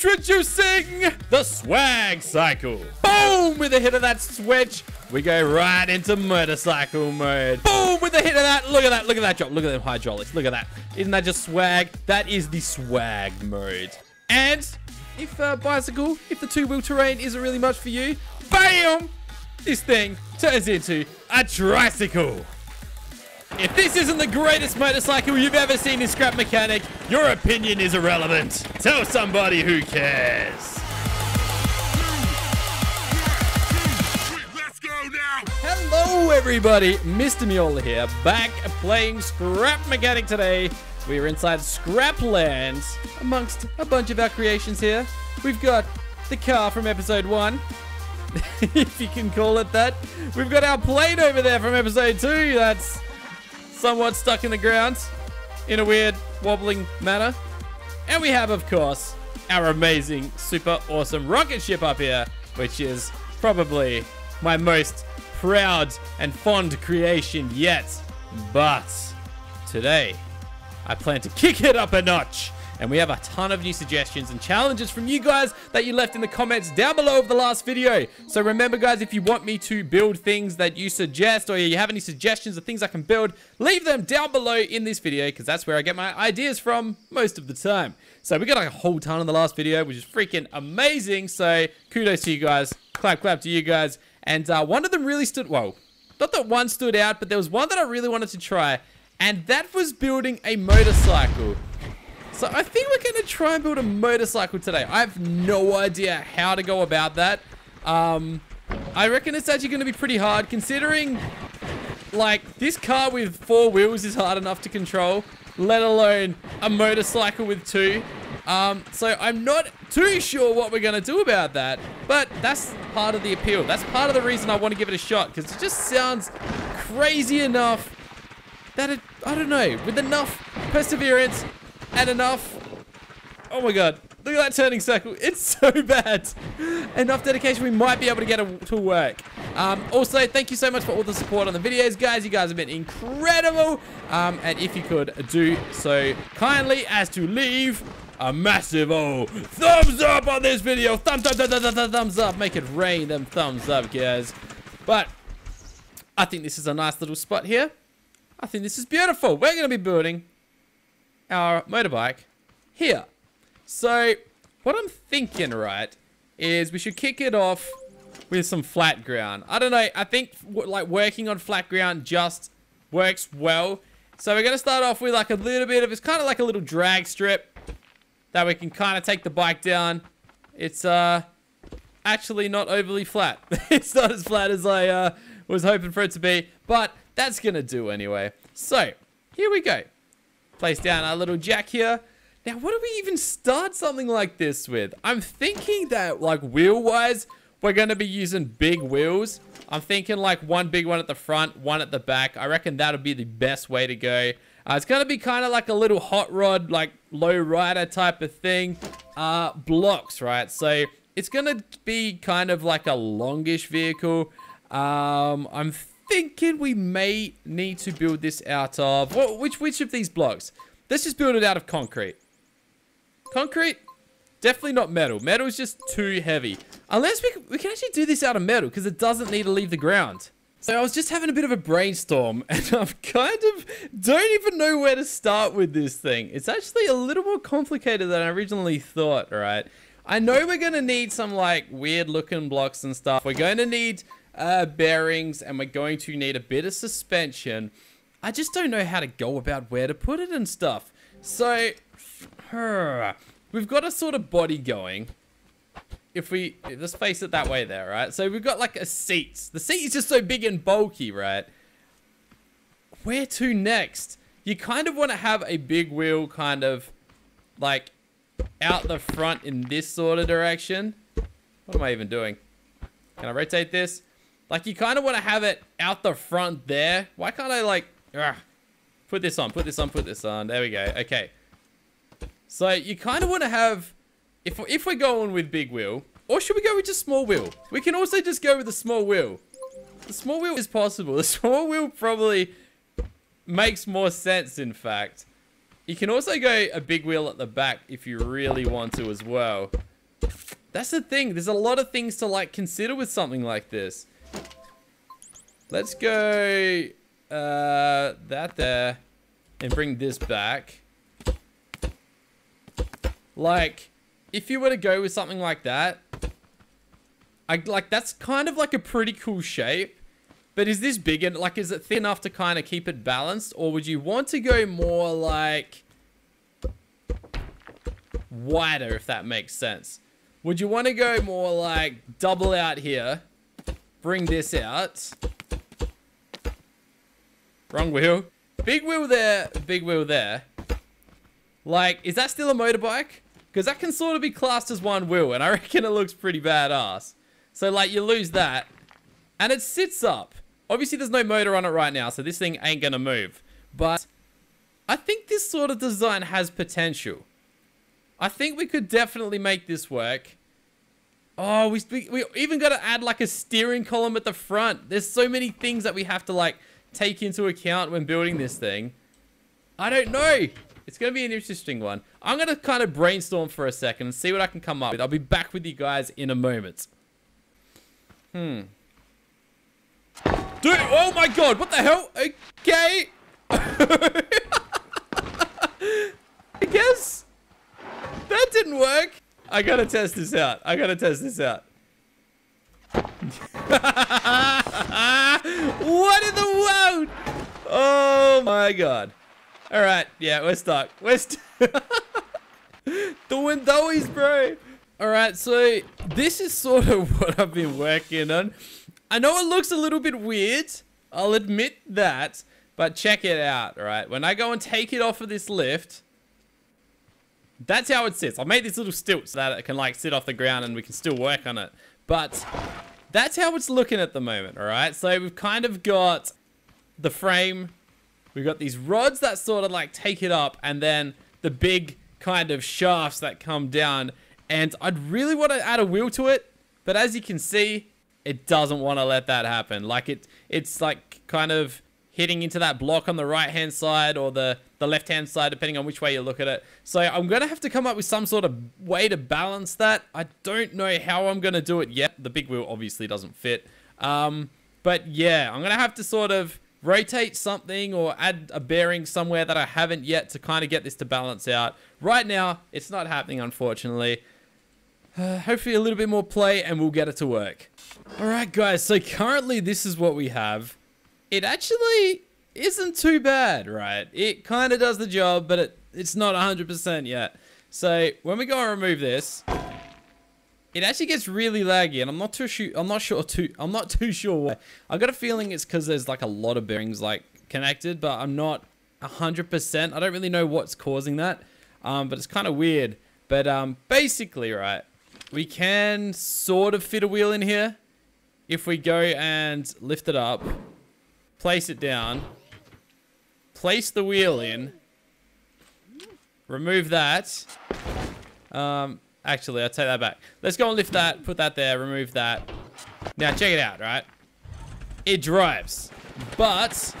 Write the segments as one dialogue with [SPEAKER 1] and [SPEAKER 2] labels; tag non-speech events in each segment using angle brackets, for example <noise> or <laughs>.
[SPEAKER 1] Introducing the swag cycle. Boom! With a hit of that switch, we go right into motorcycle mode. Boom! With a hit of that. Look at that. Look at that drop. Look at them hydraulics. Look at that. Isn't that just swag? That is the swag mode. And if uh, bicycle, if the two-wheel terrain isn't really much for you, bam! This thing turns into a tricycle. If this isn't the greatest motorcycle you've ever seen in Scrap Mechanic, your opinion is irrelevant. Tell somebody who cares.
[SPEAKER 2] Let's go now!
[SPEAKER 1] Hello, everybody. Mr. Meola here, back playing Scrap Mechanic today. We are inside Scrapland amongst a bunch of our creations here. We've got the car from episode one, <laughs> if you can call it that. We've got our plane over there from episode two. That's somewhat stuck in the ground in a weird wobbling manner. And we have, of course, our amazing, super awesome rocket ship up here, which is probably my most proud and fond creation yet. But today, I plan to kick it up a notch. And we have a ton of new suggestions and challenges from you guys that you left in the comments down below of the last video. So remember guys, if you want me to build things that you suggest or you have any suggestions of things I can build, leave them down below in this video because that's where I get my ideas from most of the time. So we got a whole ton in the last video, which is freaking amazing. So kudos to you guys. Clap, clap to you guys. And uh, one of them really stood, well, not that one stood out, but there was one that I really wanted to try. And that was building a motorcycle. So I think we're going to try and build a motorcycle today. I have no idea how to go about that. Um, I reckon it's actually going to be pretty hard considering, like, this car with four wheels is hard enough to control, let alone a motorcycle with two. Um, so I'm not too sure what we're going to do about that, but that's part of the appeal. That's part of the reason I want to give it a shot because it just sounds crazy enough that it, I don't know, with enough perseverance and enough, oh my god, look at that turning circle, <laughs> it's so bad. Enough dedication, we might be able to get it to work. Um, also, thank you so much for all the support on the videos, guys. You guys have been incredible. Um, and if you could do so kindly as to leave a massive old thumbs up on this video. Thumbs up, thumbs up, thumbs up. Make it rain them thumbs up, guys. But I think this is a nice little spot here. I think this is beautiful. We're going to be building our motorbike here. So what I'm thinking, right, is we should kick it off with some flat ground. I don't know. I think like working on flat ground just works well. So we're going to start off with like a little bit of, it's kind of like a little drag strip that we can kind of take the bike down. It's uh actually not overly flat. <laughs> it's not as flat as I uh, was hoping for it to be, but that's going to do anyway. So here we go. Place down our little jack here. Now, what do we even start something like this with? I'm thinking that, like, wheel-wise, we're going to be using big wheels. I'm thinking, like, one big one at the front, one at the back. I reckon that'll be the best way to go. Uh, it's going to be kind of like a little hot rod, like, low rider type of thing. Uh, blocks, right? So, it's going to be kind of like a longish vehicle. Um, I'm thinking we may need to build this out of... Which, which of these blocks? Let's just build it out of concrete. Concrete? Definitely not metal. Metal is just too heavy. Unless we, we can actually do this out of metal because it doesn't need to leave the ground. So I was just having a bit of a brainstorm <laughs> and I'm kind of don't even know where to start with this thing. It's actually a little more complicated than I originally thought, right? I know we're going to need some like weird looking blocks and stuff. We're going to need uh, bearings and we're going to need a bit of suspension. I just don't know how to go about where to put it and stuff. So, we've got a sort of body going. If we, let's face it that way there, right? So we've got like a seat. The seat is just so big and bulky, right? Where to next? You kind of want to have a big wheel kind of like out the front in this sort of direction. What am I even doing? Can I rotate this? Like you kind of want to have it out the front there. Why can't I like Ugh. Put this on, put this on, put this on. There we go. Okay. So you kind of want to have, if, if we're going with big wheel, or should we go with just small wheel? We can also just go with the small wheel. The small wheel is possible. <laughs> The small wheel probably makes more sense, in fact. You can also go a big wheel at the back if you really want to as well. That's the thing. There's a lot of things to like consider with something like this. Let's go uh, that there and bring this back. Like, if you were to go with something like that, I like that's kind of like a pretty cool shape. But is this big and like is it thin enough to kind of keep it balanced, or would you want to go more like wider, if that makes sense? Would you want to go more like double out here, bring this out? Wrong wheel. Big wheel there, big wheel there. Like, is that still a motorbike? Because that can sort of be classed as one wheel, and I <laughs> reckon it looks pretty badass. So, like, you lose that. And it sits up. Obviously, there's no motor on it right now, so this thing ain't gonna move. But I think this sort of design has potential. I think we could definitely make this work. Oh, we, we even got to add like a steering column at the front. There's so many things that we have to like take into account when building this thing. I don't know. It's going to be an interesting one. I'm going to kind of brainstorm for a second and see what I can come up with. I'll be back with you guys in a moment. Hmm. Dude, oh my god, what the hell? Okay. <laughs> I guess that didn't work. I gotta test this out. I gotta test this out. <laughs> what in the world? Oh my god. Alright, yeah, we're stuck. We're stuck. <laughs> the windows, bro. Alright, so this is sort of what I've been working on. I know it looks a little bit weird. I'll admit that. But check it out, alright? When I go and take it off of this lift, that's how it sits. I made these little stilts so that it can like sit off the ground and we can still work on it. But that's how it's looking at the moment, alright? So we've kind of got the frame. We've got these rods that sort of like take it up and then the big kind of shafts that come down. And I'd really want to add a wheel to it. But as you can see, it doesn't want to let that happen. Like it, it's like kind of hitting into that block on the right hand side or the, the left hand side, depending on which way you look at it. So I'm going to have to come up with some sort of way to balance that. I don't know how I'm going to do it yet. The big wheel obviously doesn't fit. Um, but yeah, I'm going to have to sort of rotate something or add a bearing somewhere that I haven't yet to kind of get this to balance out. Right now, it's not happening, unfortunately. Uh, <sighs> hopefully a little bit more play and we'll get it to work. Alright guys, so currently this is what we have it actually isn't too bad, right? It kind of does the job, but it, it's not 100% yet. So when we go and remove this, it actually gets really laggy, and I'm not too sure. I'm not sure too. I'm not <laughs> too sure why. I got a feeling it's because there's like a lot of bearings like connected, but I'm not 100%. I don't really know what's causing that, um, but it's kind of weird. But um, basically, right, we can sort of fit a wheel in here if we go and lift it up place it down, place the wheel in, remove that. Um, actually, I'll take that back. Let's go and lift that, put that there, remove that. Now, check it out, right? It drives, but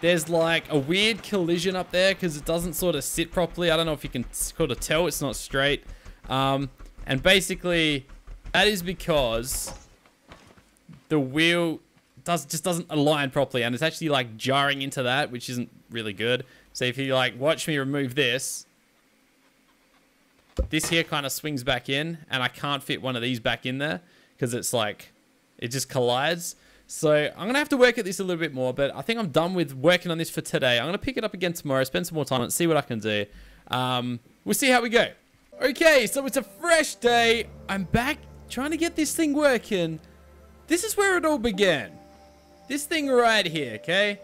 [SPEAKER 1] there's like a weird collision up there because it doesn't sort of sit properly. I don't know if you can sort of tell it's not straight. Um, and basically, that is because the wheel does just doesn't align properly and it's actually like jarring into that which isn't really good. So if you like watch me remove this this here kind of swings back in and I can't fit one of these back in there because it's like it just collides. So I'm gonna have to work at this a little bit more but I think I'm done with working on this for today. I'm gonna pick it up again tomorrow spend some more time and see what I can do. Um, we'll see how we go. Okay so it's a fresh day. I'm back trying to get this thing working. This is where it all began this thing right here, okay?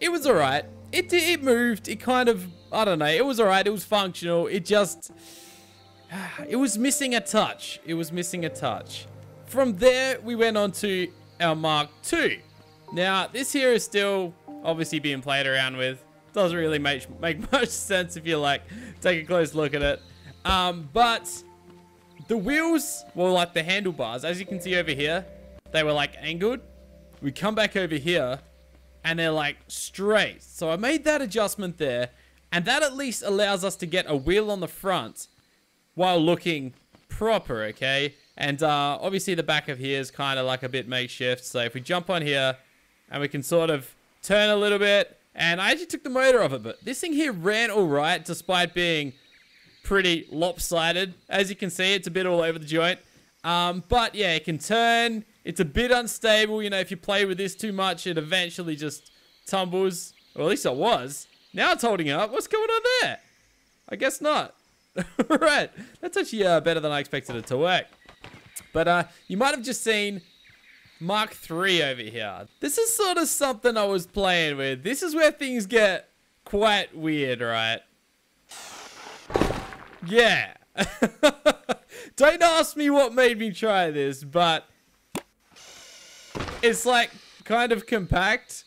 [SPEAKER 1] It was alright. It, it moved. It kind of, I don't know. It was alright. It was functional. It just, <sighs> it was missing a touch. It was missing a touch. From there, we went on to our Mark II. Now, this here is still obviously being played around with. Doesn't really make, <laughs> make much sense if you like take a close look at it. Um, but the wheels were like the handlebars. As you can see over here, they were like angled. We come back over here and they're like straight. So I made that adjustment there and that at least allows us to get a wheel on the front while looking proper, okay? And uh, obviously the back of here is kind of like a bit makeshift. So if we jump on here and we can sort of turn a little bit. And I actually took the motor off it, but this thing here ran all right despite being pretty lopsided. As you can see, it's a bit all over the joint. Um, but yeah, it can turn. It's a bit unstable. You know, if you play with this too much, it eventually just tumbles. Or at least it was. Now it's holding up. What's going on there? I guess not. <laughs> right. That's actually uh, better than I expected it to work. But uh, you might have just seen Mark 3 over here. This is sort of something I was playing with. This is where things get quite weird, right? Yeah. <laughs> Don't ask me what made me try this, but it's like kind of compact.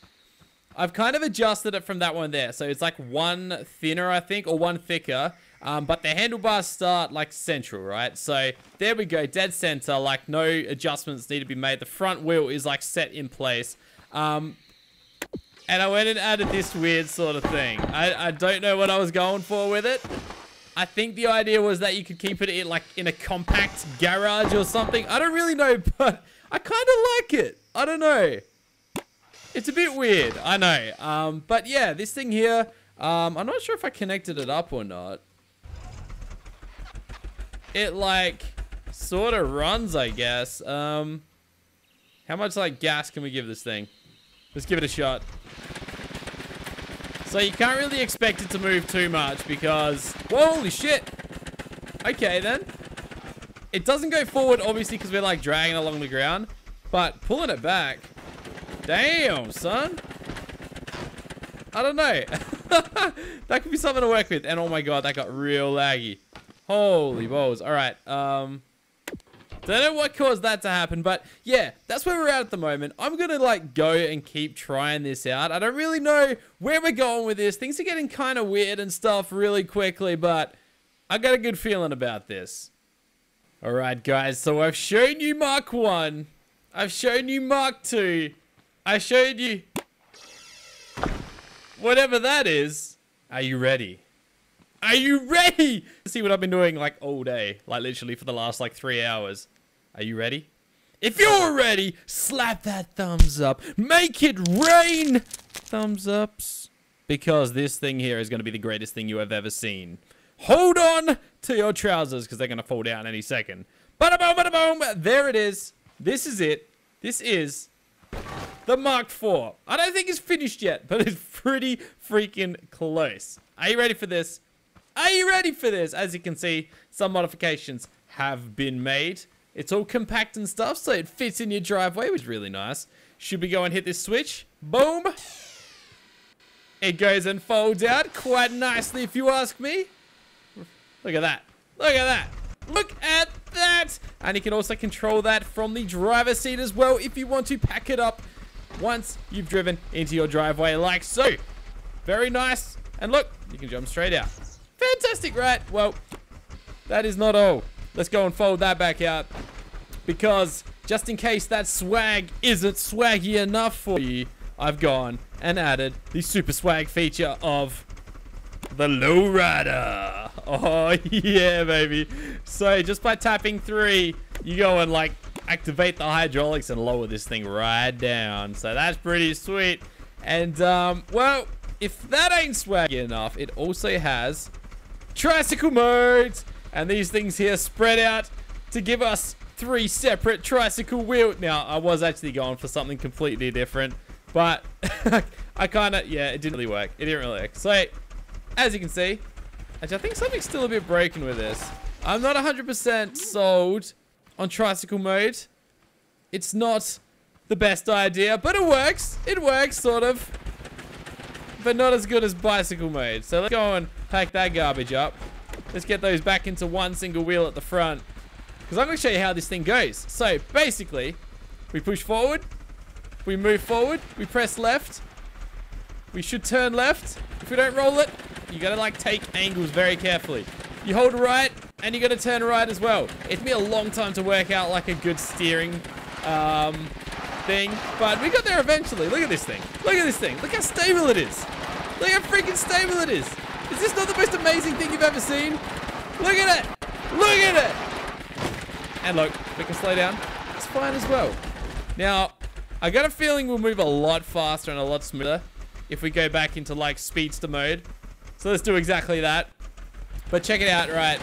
[SPEAKER 1] I've kind of adjusted it from that one there. So it's like one thinner, I think, or one thicker. Um, but the handlebars start like central, right? So there we go, dead center. Like no adjustments need to be made. The front wheel is like set in place. Um, and I went and added this weird sort of thing. I, I don't know what I was going for with it. I think the idea was that you could keep it in like in a compact garage or something. I don't really know, <laughs> but I kind of like it. I don't know. It's a bit weird, I know. Um, but yeah, this thing here, um, I'm not sure if I connected it up or not. It like sort of runs, I guess. Um, how much like gas can we give this thing? Let's give it a shot. So you can't really expect it to move too much because... Holy shit! Okay, then. It doesn't go forward, obviously, because we're, like, dragging along the ground. But pulling it back... Damn, son. I don't know. <laughs> that could be something to work with. And oh my god, that got real laggy. Holy balls. Alright, um... Don't know what caused that to happen, but yeah, that's where we're at at the moment. I'm going to like go and keep trying this out. I don't really know where we're going with this. Things are getting kind of weird and stuff really quickly, but I got a good feeling about this. All right, guys, so I've shown you Mark 1. I've shown you Mark 2. I showed you whatever that is. Are you ready? Are you ready? <laughs> See what I've been doing like all day, like literally for the last like three hours. Are you ready? If you're ready, slap that thumbs up. Make it rain thumbs ups. Because this thing here is going to be the greatest thing you have ever seen. Hold on to your trousers because they're going to fall down any second. Bada boom, bada boom. There it is. This is it. This is the Mark IV. I don't think it's finished yet, but <laughs> it's pretty freaking close. Are you ready for this? Are you ready for this? As you can see, some modifications have been made. It's all compact and stuff, so it fits in your driveway, which is really nice. Should we go and hit this switch? Boom. It goes and folds out quite nicely, if you ask me. Look at that. Look at that. Look at that. And you can also control that from the driver's seat as well if you want to pack it up once you've driven into your driveway like so. Very nice. And look, you can jump straight out. Fantastic, right? Well, that is not all. Let's go and fold that back out. Because just in case that swag isn't swaggy enough for you, I've gone and added the super swag feature of the lowrider. <laughs> Oh, yeah, baby. So just by tapping three, you go and like activate the hydraulics and lower this thing right down. So that's pretty sweet. And, um, well, if that ain't swaggy enough, it also has tricycle modes. And these things here spread out to give us three separate tricycle wheels. Now, I was actually going for something completely different. But <laughs> I kind of, yeah, it didn't really work. It didn't really work. So, as you can see, actually, I think something's still a bit broken with this. I'm not 100% sold on tricycle mode. It's not the best idea, but it works. It works, sort of. But not as good as bicycle mode. So let's go and pack that garbage up. Let's get those back into one single wheel at the front. Because I'm going to show you how this thing goes. So, basically, we push forward. We move forward. We press left. We should turn left. If we don't roll it, you got to, like, take angles very carefully. You hold right, and you got to turn right as well. It took me a long time to work out, like, a good steering um, thing. But we got there eventually. Look at this thing. Look at this thing. Look how stable it is. Look how freaking stable it is. Is this not the most amazing thing you've ever seen? Look at it! Look at it! And look, we can slow down. It's fine as well. Now, I got a feeling we'll move a lot faster and a lot smoother if we go back into like speedster mode. So let's do exactly that. But check it out, right?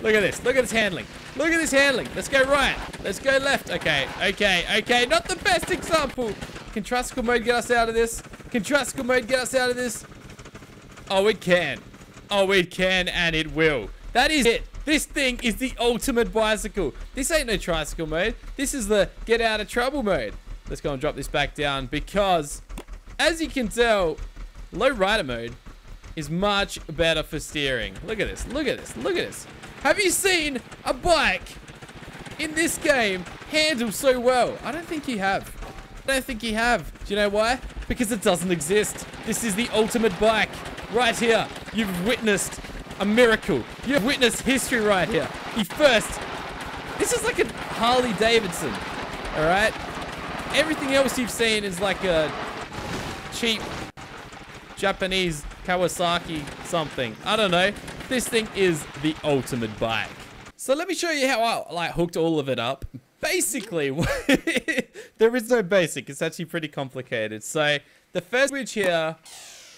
[SPEAKER 1] Look at this. Look at this handling. Look at this handling. Let's go right. Let's go left. Okay, okay, okay. Not the best example. Can tricycle mode get us out of this? Can tricycle mode get us out of this? Oh, it can. Oh, it can and it will. That is it. This thing is the ultimate bicycle. This ain't no tricycle mode. This is the get out of trouble mode. Let's go and drop this back down because, as you can tell, low rider mode is much better for steering. Look at this. Look at this. Look at this. Have you seen a bike in this game handle so well? I don't think you have. I don't think you have. Do you know why? Because it doesn't exist. This is the ultimate bike. Right here. You've witnessed a miracle. You've witnessed history right here. The first. This is like a Harley Davidson. Alright? Everything else you've seen is like a cheap Japanese Kawasaki something. I don't know. This thing is the ultimate bike. So let me show you how I like hooked all of it up. Basically, <laughs> there is no basic. It's actually pretty complicated. So the first switch here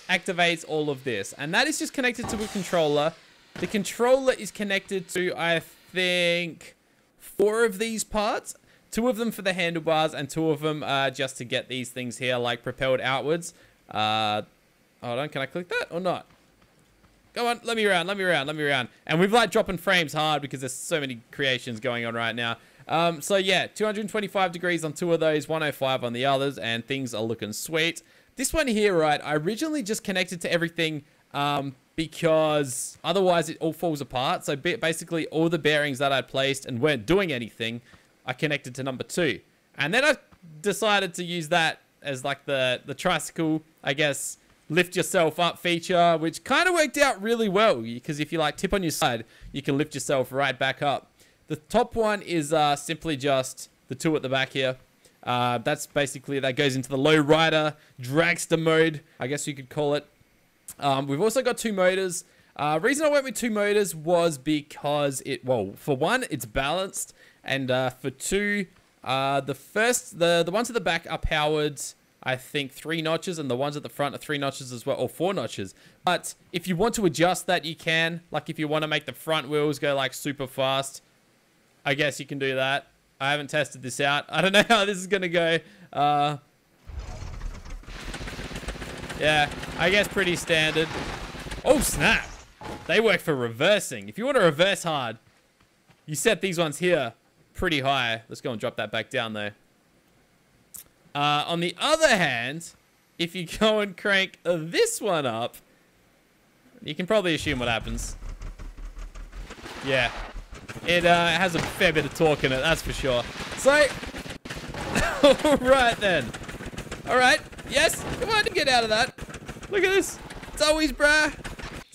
[SPEAKER 1] activates all of this. And that is just connected to a controller. The controller is connected to, I think, four of these parts. Two of them for the handlebars and two of them uh, just to get these things here, like propelled outwards. Uh, hold on, can I click that or not? Go on, let me around, let me around, let me around. And we've like dropping frames hard because there's so many creations going on right now. Um, so yeah, 225 degrees on two of those, 105 on the others, and things are looking sweet. This one here, right, I originally just connected to everything um, because otherwise it all falls apart. So basically all the bearings that I placed and weren't doing anything, I connected to number two. And then I decided to use that as like the, the tricycle, I guess, lift yourself up feature, which kind of worked out really well because if you like tip on your side, you can lift yourself right back up. The top one is uh, simply just the two at the back here. Uh, that's basically, that goes into the low rider dragster mode, I guess you could call it. Um, we've also got two motors. Uh, reason I went with two motors was because it, well, for one, it's balanced. And uh, for two, uh, the first, the, the ones at the back are powered, I think, three notches. And the ones at the front are three notches as well, or four notches. But if you want to adjust that, you can. Like if you want to make the front wheels go like super fast, I guess you can do that. I haven't tested this out. <laughs> I don't know how this is going to go. Uh, yeah, I guess pretty standard. Oh, snap. They work for reversing. If you want to reverse hard, you set these ones here pretty high. Let's go and drop that back down, though. Uh, on the other hand, if you <laughs> go and crank this one up, you can probably assume what happens. Yeah, it uh, has a fair bit of torque in it, that's for sure. So, <laughs> alright then. Alright, yes, come on, get out of that. Look at this. It's always bruh.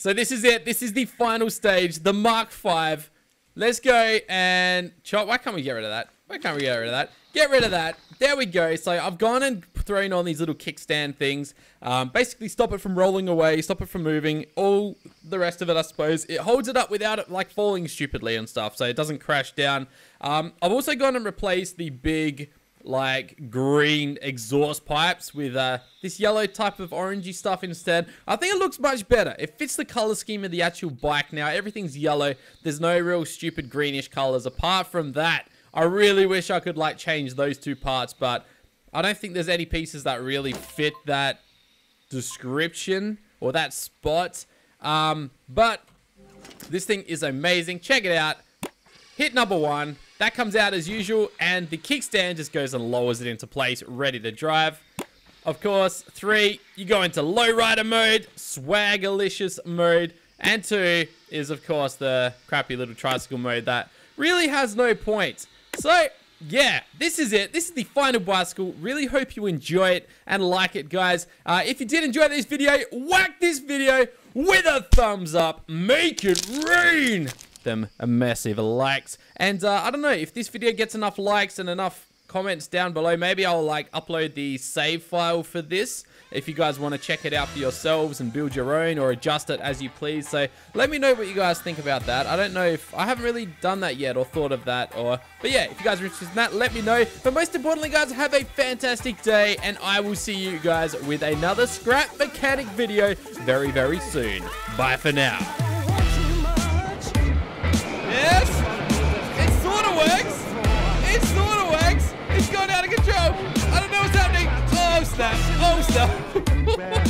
[SPEAKER 1] So this is it. This is the final stage, the Mark V. Let's go and chop. Why can't we get rid of that? Why can't we get rid of that? Get rid of that. There we go. So I've gone and thrown on these little kickstand things. Um, basically stop it from rolling away, stop it from moving. All the rest of it, I suppose. It holds it up without it like falling stupidly and stuff. So it doesn't crash down. Um, I've also gone and replaced the big like green exhaust pipes with uh, this yellow type of orangey stuff instead. I think it looks much better. It fits the color scheme of the actual bike now. Everything's yellow. There's no real stupid greenish colors. Apart from that, I really wish I could like change those two parts, but I don't think there's any pieces that really fit that description or that spot. Um, but this thing is amazing. Check it out. Hit number one. That comes out as usual, and the kickstand just goes and lowers it into place, ready to drive. Of course, three, you go into lowrider mode, swagalicious mode, and two is, of course, the crappy little tricycle mode that really has no point. So, yeah, this is it. This is the final bicycle. Really hope you enjoy it and like it, guys. Uh, if you did enjoy this video, whack this video with a thumbs up. Make it rain them a massive likes. And uh, I don't know, if this video gets enough likes and enough comments down below. Maybe I'll like upload the save file for this if you guys want to check it out for yourselves and build your own or adjust it as you please. So let me know what you guys think about that. I don't know if I haven't really done that yet or thought of that or but yeah, if you guys are interested in that, let me know. But most importantly, guys, have a fantastic day and I will see you guys with another scrap mechanic video very, very soon. Bye for now. Control. I don't know what's happening. Oh, snap. Oh, snap. <laughs>